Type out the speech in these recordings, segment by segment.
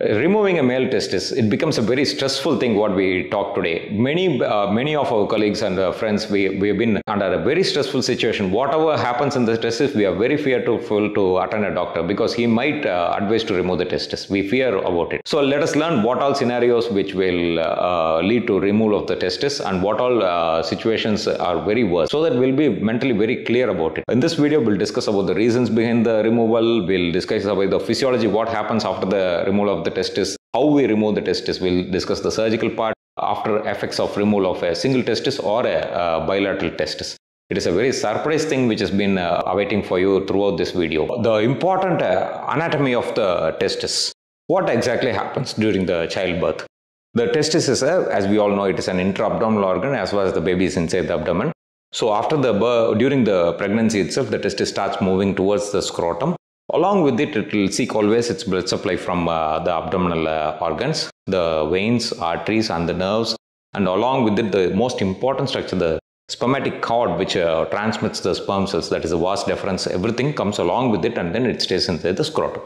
removing a male testis it becomes a very stressful thing what we talk today. Many uh, many of our colleagues and uh, friends we, we have been under a very stressful situation. Whatever happens in the testis we are very fearful to attend a doctor because he might uh, advise to remove the testis we fear about it. So let us learn what all scenarios which will uh, lead to removal of the testis and what all uh, situations are very worse. So that we'll be mentally very clear about it. In this video we'll discuss about the reasons behind the removal. We'll discuss about the physiology what happens after the removal of the testis, how we remove the testis. We'll discuss the surgical part after effects of removal of a single testis or a, a bilateral testis. It is a very surprise thing which has been uh, awaiting for you throughout this video. The important uh, anatomy of the testis. What exactly happens during the childbirth? The testis is, a, as we all know, it is an intra-abdominal organ as well as the baby is inside the abdomen. So after the during the pregnancy itself, the testis starts moving towards the scrotum Along with it, it will seek always its blood supply from uh, the abdominal uh, organs, the veins, arteries, and the nerves. And along with it, the most important structure, the spermatic cord, which uh, transmits the sperm cells, that is the vas deferens, everything comes along with it and then it stays inside the scrotum.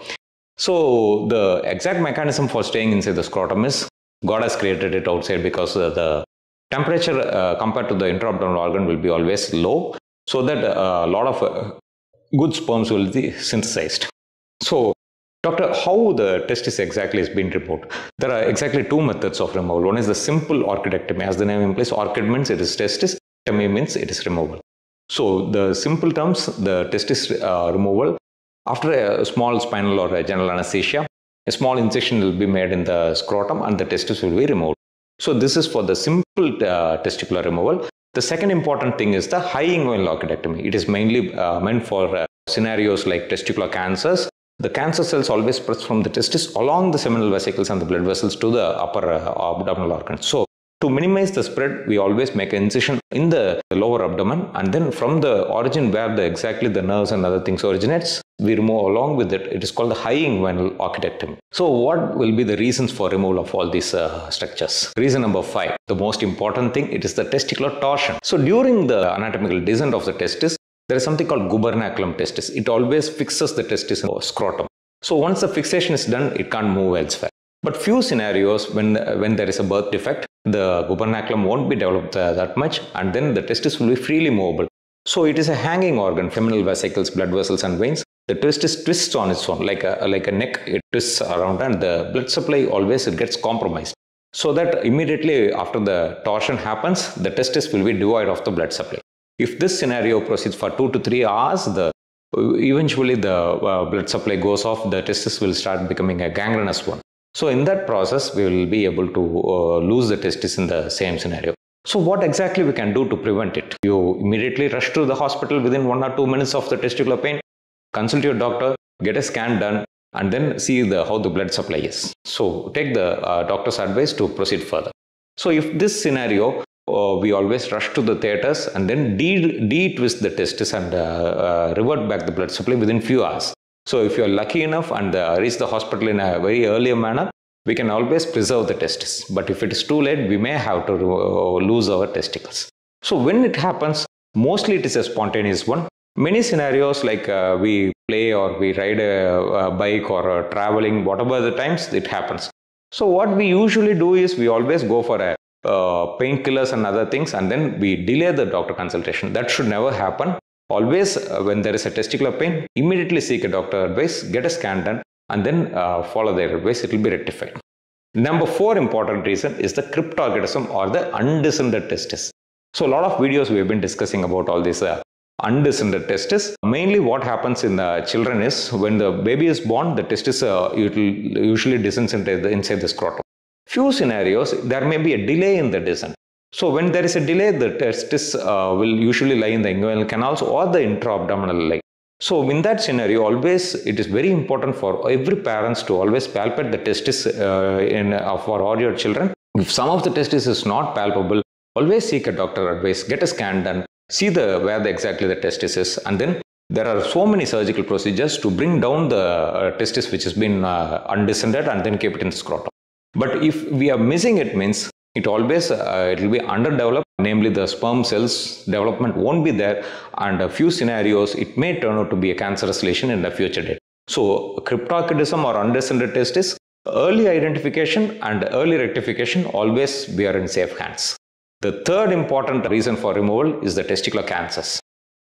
So, the exact mechanism for staying inside the scrotum is God has created it outside because the temperature uh, compared to the intra-abdominal organ will be always low so that a lot of good sperms will be synthesized. So, doctor, how the testis exactly is being removed? There are exactly two methods of removal. One is the simple orchidectomy. As the name implies, orchid means it is testis, ectomy means it is removal. So, the simple terms, the testis uh, removal, after a small spinal or general anesthesia, a small incision will be made in the scrotum and the testis will be removed. So, this is for the simple uh, testicular removal. The second important thing is the high inguinal orchidectomy. It is mainly uh, meant for uh, scenarios like testicular cancers. The cancer cells always spread from the testis along the seminal vesicles and the blood vessels to the upper uh, abdominal organs. So, to minimize the spread, we always make an incision in the lower abdomen and then from the origin where the exactly the nerves and other things originates, we remove along with it. It is called the high inguinal orchidectomy. So what will be the reasons for removal of all these uh, structures? Reason number five, the most important thing, it is the testicular torsion. So during the anatomical descent of the testis, there is something called gubernaculum testis. It always fixes the testis in the scrotum. So once the fixation is done, it can't move elsewhere. But few scenarios when, when there is a birth defect, the gubernaculum won't be developed uh, that much and then the testis will be freely movable. So it is a hanging organ, seminal vesicles, blood vessels and veins. The testis twists on its own like a, like a neck, it twists around and the blood supply always it gets compromised. So that immediately after the torsion happens, the testis will be devoid of the blood supply. If this scenario proceeds for two to three hours, the eventually the uh, blood supply goes off, the testis will start becoming a gangrenous one. So in that process, we will be able to uh, lose the testis in the same scenario. So what exactly we can do to prevent it? You immediately rush to the hospital within one or two minutes of the testicular pain, consult your doctor, get a scan done, and then see the, how the blood supply is. So take the uh, doctor's advice to proceed further. So if this scenario, uh, we always rush to the theaters and then de-twist the testis and uh, uh, revert back the blood supply within few hours. So if you are lucky enough and uh, reach the hospital in a very early manner, we can always preserve the testis. But if it is too late, we may have to uh, lose our testicles. So when it happens, mostly it is a spontaneous one. Many scenarios like uh, we play or we ride a, a bike or traveling, whatever the times it happens. So what we usually do is we always go for a uh, painkillers and other things and then we delay the doctor consultation. That should never happen. Always, uh, when there is a testicular pain, immediately seek a doctor advice, get a scan done, and then uh, follow their advice. It will be rectified. Number four important reason is the cryptorchidism or the undescended testis. So, a lot of videos we have been discussing about all these uh, undescended testis. Mainly, what happens in the children is when the baby is born, the testis uh, usually descends into the, inside the scrotum. Few scenarios, there may be a delay in the descent. So when there is a delay, the testis uh, will usually lie in the inguinal canals or the intra-abdominal leg. So in that scenario, always it is very important for every parents to always palpate the testis uh, in, uh, for all your children. If some of the testis is not palpable, always seek a doctor advice, get a scan done, see the where the, exactly the testis is, and then there are so many surgical procedures to bring down the uh, testis which has been uh, undescended and then keep it in the scrotum. But if we are missing it means it always uh, it will be underdeveloped namely the sperm cells development won't be there and a few scenarios it may turn out to be a cancerous lesion in the future date so cryptorchidism or undescended testis early identification and early rectification, always we are in safe hands. The third important reason for removal is the testicular cancers.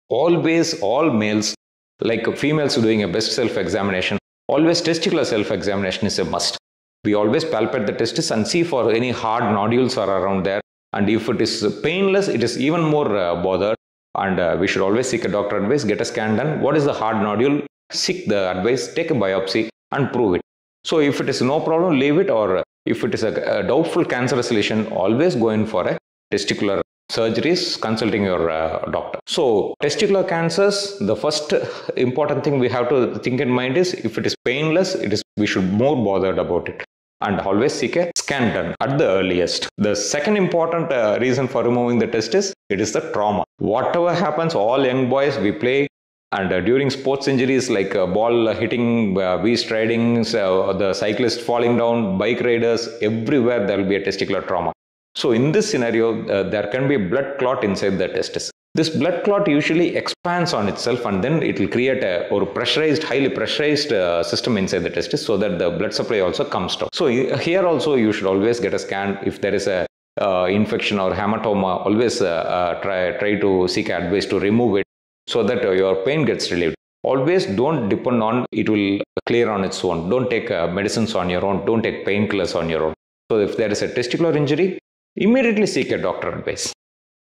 Always, all males, like females doing a breast self examination, always testicular self examination is a must. We always palpate the testis and see for any hard nodules are around there. And if it is painless, it is even more uh, bothered. And uh, we should always seek a doctor advice, get a scan done. What is the hard nodule? Seek the advice, take a biopsy, and prove it. So if it is no problem, leave it. Or if it is a, a doubtful cancerous lesion, always go in for a testicular surgeries consulting your uh, doctor. So testicular cancers the first important thing we have to think in mind is if it is painless it is we should more bothered about it and always seek a scan done at the earliest. The second important uh, reason for removing the testis it is the trauma. Whatever happens all young boys we play and uh, during sports injuries like uh, ball hitting, uh, beast riding, uh, the cyclist falling down, bike riders, everywhere there will be a testicular trauma. So in this scenario, uh, there can be a blood clot inside the testis. This blood clot usually expands on itself and then it will create a or pressurized, highly pressurized uh, system inside the testis so that the blood supply also comes down. So here also you should always get a scan if there is a uh, infection or hematoma. Always uh, uh, try try to seek advice to remove it so that your pain gets relieved. Always don't depend on it will clear on its own. Don't take uh, medicines on your own. Don't take painkillers on your own. So if there is a testicular injury, immediately seek a doctor advice.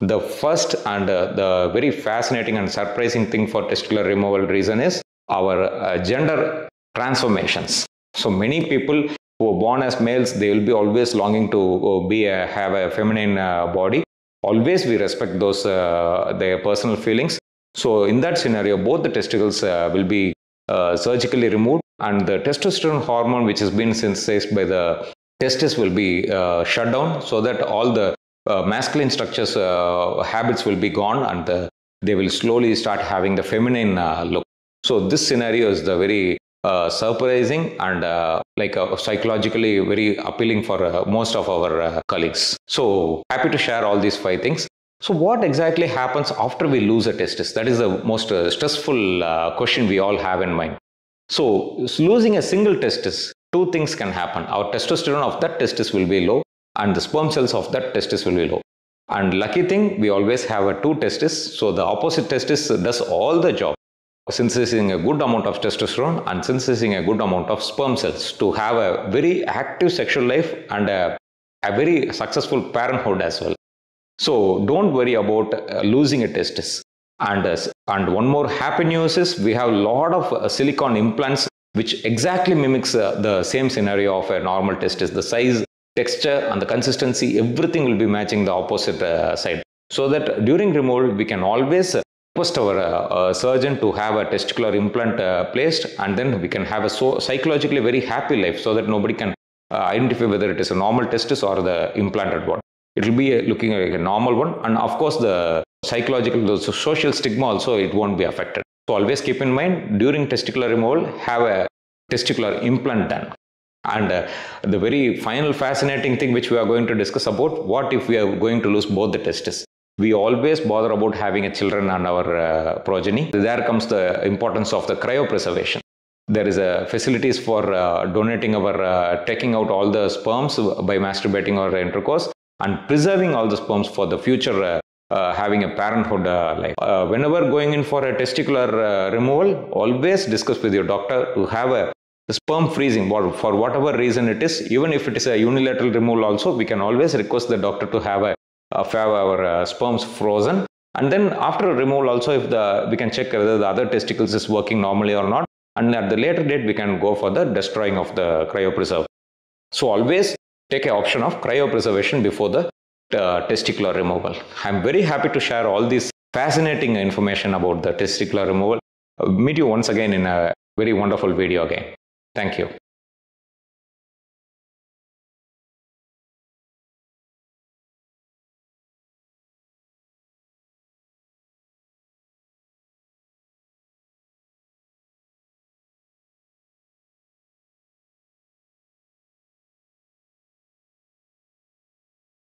The first and uh, the very fascinating and surprising thing for testicular removal reason is our uh, gender transformations. So many people who are born as males, they will be always longing to uh, be a, have a feminine uh, body. Always we respect those uh, their personal feelings. So in that scenario, both the testicles will be surgically removed and the testosterone hormone which has been synthesized by the testis will be uh, shut down so that all the uh, masculine structures uh, habits will be gone and the, they will slowly start having the feminine look so this scenario is the very uh, surprising and uh, like uh, psychologically very appealing for most of our colleagues. So happy to share all these five things. So what exactly happens after we lose a testis? That is the most stressful question we all have in mind. So losing a single testis two things can happen. Our testosterone of that testis will be low and the sperm cells of that testis will be low. And lucky thing, we always have a two testis. So the opposite testis does all the job, synthesizing a good amount of testosterone and synthesizing a good amount of sperm cells to have a very active sexual life and a, a very successful parenthood as well. So don't worry about uh, losing a testis. And, uh, and one more happy news is we have a lot of uh, silicone implants which exactly mimics uh, the same scenario of a normal test testis. The size, texture and the consistency, everything will be matching the opposite uh, side. So that during removal, we can always request our uh, surgeon to have a testicular implant uh, placed and then we can have a so psychologically very happy life so that nobody can uh, identify whether it is a normal testis or the implanted one. It will be looking like a normal one and of course the psychological, the social stigma also it won't be affected. So always keep in mind during testicular removal, have a testicular implant done. And uh, the very final fascinating thing which we are going to discuss about what if we are going to lose both the testes. We always bother about having a children and our uh, progeny. There comes the importance of the cryopreservation. There is a facilities for uh, donating our, uh, taking out all the sperms by masturbating or intercourse and preserving all the sperms for the future uh, uh, having a parenthood uh, life. Uh, whenever going in for a testicular uh, removal, always discuss with your doctor to have a sperm freezing for whatever reason it is. Even if it is a unilateral removal, also we can always request the doctor to have a have our uh, sperms frozen. And then after removal, also if the we can check whether the other testicles is working normally or not. And at the later date, we can go for the destroying of the cryopreserve. So always take an option of cryopreservation before the uh, testicular removal. I'm very happy to share all this fascinating information about the testicular removal. Uh, meet you once again in a very wonderful video again. Thank you.